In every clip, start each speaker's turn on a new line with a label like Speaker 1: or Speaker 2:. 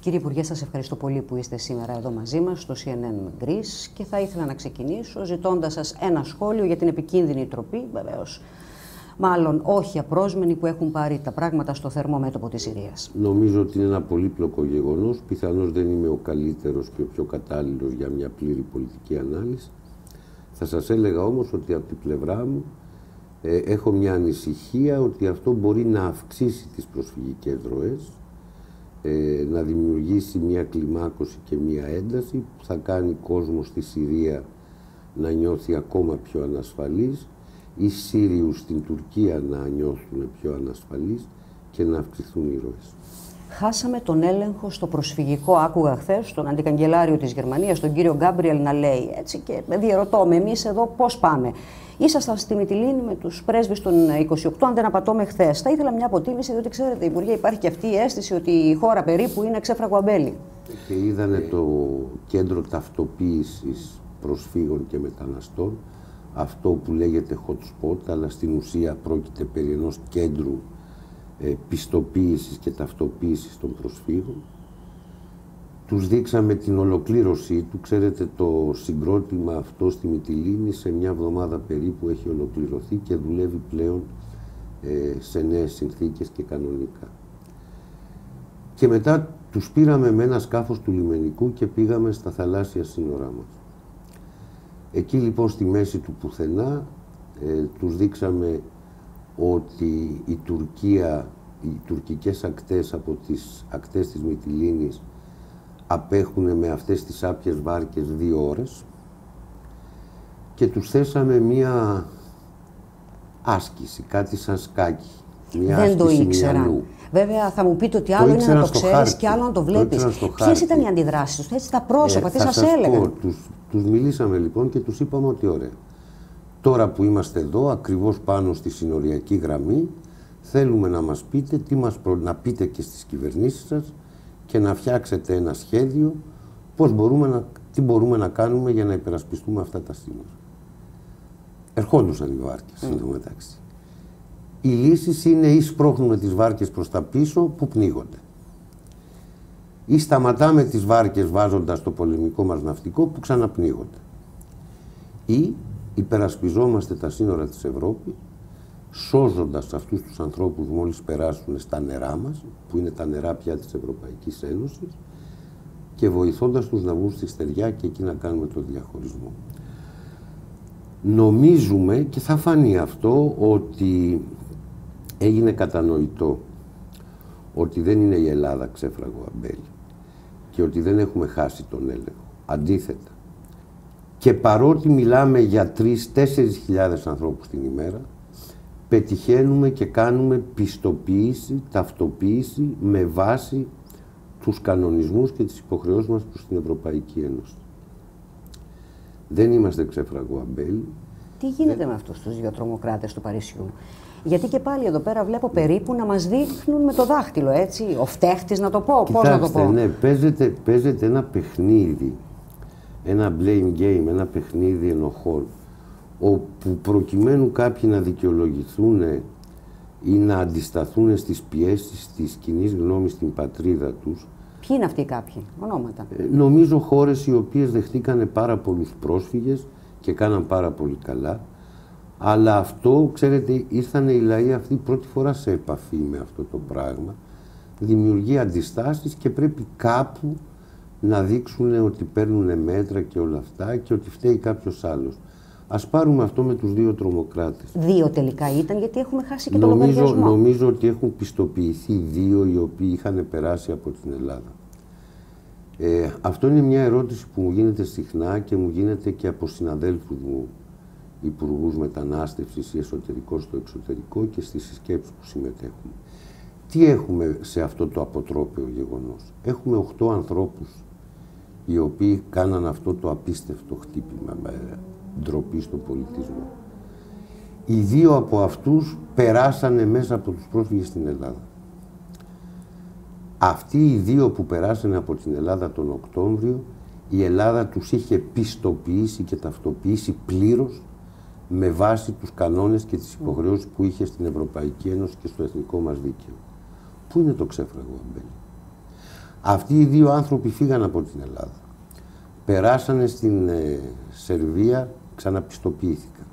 Speaker 1: Κύριε Υπουργέ, σας ευχαριστώ πολύ που είστε σήμερα εδώ μαζί μας στο CNN Greece και θα ήθελα να ξεκινήσω ζητώντας σας ένα σχόλιο για την επικίνδυνη τροπή, βεβαίως μάλλον όχι απρόσμενοι που έχουν πάρει τα πράγματα στο θερμό μέτωπο της Συρίας.
Speaker 2: Νομίζω ότι είναι ένα πολύπλοκο γεγονός. Πιθανώς δεν είμαι ο καλύτερος και ο πιο κατάλληλος για μια πλήρη πολιτική ανάλυση. Θα σας έλεγα όμως ότι από την πλευρά μου ε, έχω μια ανησυχία ότι αυτό μπορεί να αυξήσει τις προσφυγικές ροές, ε, να δημιουργήσει μια κλιμάκωση και μια ένταση που θα κάνει κόσμο στη Συρία να νιώθει ακόμα πιο ανασφαλής οι Σύριους στην Τουρκία να νιώθουν πιο ανασφαλείς και να αυξηθούν οι ροές.
Speaker 1: Χάσαμε τον έλεγχο στο προσφυγικό. Άκουγα χθες τον αντικαγκελάριο της Γερμανίας, τον κύριο Γκάμπριελ, να λέει έτσι και διαρωτώ με εμείς εδώ πώς πάμε. Ήσασταν στη Μυτιλίνη με τους πρέσβεις των 28, αν δεν απατώμε χθες. Θα ήθελα μια αποτίμηση, διότι ξέρετε, Υπουργέ, υπάρχει και αυτή η αίσθηση ότι η χώρα περίπου είναι ξέφραγο αμπέλι.
Speaker 2: Και είδανε το κέντρο ταυτοποίησης προσφύγων και μεταναστών αυτό που λέγεται hot spot, αλλά στην ουσία πρόκειται περί ενός κέντρου ε, πιστοποίησης και ταυτοποίησης των προσφύγων. Τους δείξαμε την ολοκλήρωσή του. Ξέρετε, το συγκρότημα αυτό στη Μυτιλίνη σε μια εβδομάδα περίπου έχει ολοκληρωθεί και δουλεύει πλέον ε, σε νέες συνθήκες και κανονικά. Και μετά τους πήραμε με ένα σκάφος του λιμενικού και πήγαμε στα θαλάσσια σύνορά μας. Εκεί λοιπόν στη μέση του πουθενά ε, τους δείξαμε ότι η Τουρκία, οι τουρκικές ακτές από τις ακτές της Μυτιλίνης απέχουν με αυτές τις άπιες βάρκες δύο ώρες και τους θέσαμε μία άσκηση, κάτι σαν σκάκι. Μια
Speaker 1: Δεν το ήξερα. Βέβαια, θα μου πείτε ότι άλλο είναι να το ξέρεις και άλλο να το βλέπεις. Ποιες ήταν οι αντιδράσεις τους, έτσι τα πρόσωπα, ε, τι σας έλεγαν;
Speaker 2: Τους μιλήσαμε λοιπόν και τους είπαμε ότι ωραία. Τώρα που είμαστε εδώ, ακριβώς πάνω στη συνοριακή γραμμή, θέλουμε να μας πείτε, τι μας προ... να πείτε και στις κυβερνήσεις σας και να φτιάξετε ένα σχέδιο πώς μπορούμε να... τι μπορούμε να κάνουμε για να υπερασπιστούμε αυτά τα σύνορα. Ερχόντουσαν οι βάρκες, mm. μεταξύ. Οι λύσεις είναι ή σπρώχνουμε τις βάρκες προς τα πίσω που πνίγονται ή σταματάμε τις βάρκες βάζοντας το πολεμικό μας ναυτικό που ξαναπνίγονται. Ή υπερασπιζόμαστε τα σύνορα της Ευρώπης σώζοντας αυτούς τους ανθρώπους μόλις περάσουν στα νερά μας, που είναι τα νερά πια της Ευρωπαϊκής Ένωσης, και βοηθώντας τους να βγουν στη στεριά και εκεί να κάνουμε το διαχωρισμό. Νομίζουμε, και θα φανεί αυτό, ότι έγινε κατανοητό ότι δεν είναι η Ελλάδα ξέφραγο αμπέλι και ότι δεν έχουμε χάσει τον έλεγχο. Αντίθετα. Και παρότι μιλάμε για 3-4 χιλιάδες ανθρώπους την ημέρα, πετυχαίνουμε και κάνουμε πιστοποίηση, ταυτοποίηση με βάση τους κανονισμούς και τις υποχρεώσεις μας προς την Ευρωπαϊκή Ένωση. Δεν είμαστε ξέφραγο αμπέλι.
Speaker 1: Τι γίνεται με αυτούς τους δύο τρομοκράτες του Παρισιού; Γιατί και πάλι εδώ πέρα βλέπω περίπου να μας δείχνουν με το δάχτυλο, έτσι. Ο φταίχτης να το πω, πώς να το πω.
Speaker 2: ναι, παίζεται, παίζεται ένα παιχνίδι, ένα blame game, ένα παιχνίδι ενοχών, όπου προκειμένου κάποιοι να δικαιολογηθούν ή να αντισταθούν στις πιέσεις της κοινή γνώμης στην πατρίδα τους,
Speaker 1: Ποιοι είναι αυτοί οι κάποιοι, ονόματα.
Speaker 2: Ε, νομίζω χώρες οι οποίες δεχτήκανε πάρα πολλούς πρόσφυγες και κάναν πάρα πολύ καλά αλλά αυτό, ξέρετε, ήρθαν οι λαοί αυτοί πρώτη φορά σε επαφή με αυτό το πράγμα. Δημιουργεί αντιστάσεις και πρέπει κάπου να δείξουν ότι παίρνουν μέτρα και όλα αυτά και ότι φταίει κάποιος άλλος. Ας πάρουμε αυτό με τους δύο τρομοκράτες.
Speaker 1: Δύο τελικά ήταν, γιατί έχουμε χάσει και
Speaker 2: το
Speaker 1: λογαριασμό.
Speaker 2: Νομίζω ότι έχουν πιστοποιηθεί δύο οι οποίοι είχαν περάσει από την Ελλάδα. Ε, αυτό είναι μια ερώτηση που μου γίνεται συχνά και μου γίνεται και από συναδέλφους μου υπουργούς μετανάστευσης ή εσωτερικό στο εξωτερικό και στις συσκέψεις που συμμετέχουμε. Τι έχουμε σε αυτό το αποτρόπαιο γεγονός; Έχουμε 8 ανθρώπους οι οποίοι κάναν αυτό το απίστευτο χτύπημα με ντροπή στον πολιτισμό. Οι δύο από αυτούς περάσανε μέσα από τους πρόσφυγες στην Ελλάδα. Αυτοί οι δύο που περάσανε από την Ελλάδα τον Οκτώβριο, η Ελλάδα τους είχε πιστοποιήσει και ταυτοποιήσει πλήρως με βάση τους κανόνες και τις υποχρεώσεις που είχε στην Ευρωπαϊκή Ένωση και στο εθνικό μας δίκαιο. Πού είναι το ξέφραγο αμπέλι. Αυτοί οι δύο άνθρωποι φύγαν από την Ελλάδα. Περάσανε στην ε, Σερβία, ξαναπιστοποιήθηκαν.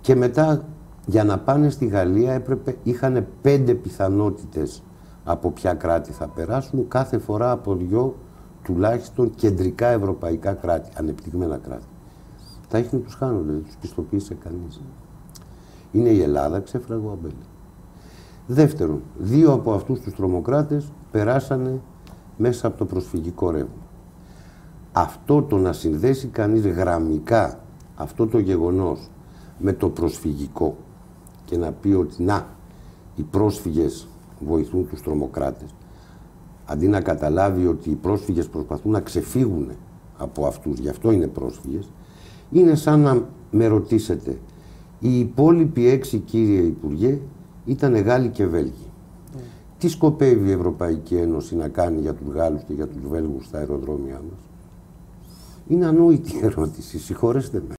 Speaker 2: Και μετά για να πάνε στη Γαλλία έπρεπε, είχαν πέντε πιθανότητες από ποια κράτη θα περάσουν, κάθε φορά από δυο τουλάχιστον κεντρικά ευρωπαϊκά κράτη, ανεπτυγμένα κράτη. Τα έχει τους χάνονται, δεν τους πιστοποίησε κανείς. Είναι η Ελλάδα, ξέφραγο αμπέλης. Δεύτερον, δύο από αυτούς τους τρομοκράτες περάσανε μέσα από το προσφυγικό ρεύμα. Αυτό το να συνδέσει κανείς γραμμικά αυτό το γεγονός με το προσφυγικό και να πει ότι να, οι πρόσφυγες βοηθούν τους τρομοκράτες, αντί να καταλάβει ότι οι πρόσφυγες προσπαθούν να ξεφύγουν από αυτούς, γι' αυτό είναι πρόσφυγες, είναι σαν να με ρωτήσετε, οι υπόλοιποι έξι κύριε Υπουργέ ήταν Γάλλοι και Βέλγοι. Mm. Τι σκοπεύει η Ευρωπαϊκή Ένωση να κάνει για τους Γάλλους και για τους Βέλγους στα αεροδρόμια μας; Είναι ανόητη ερώτηση, συγχωρέστε με.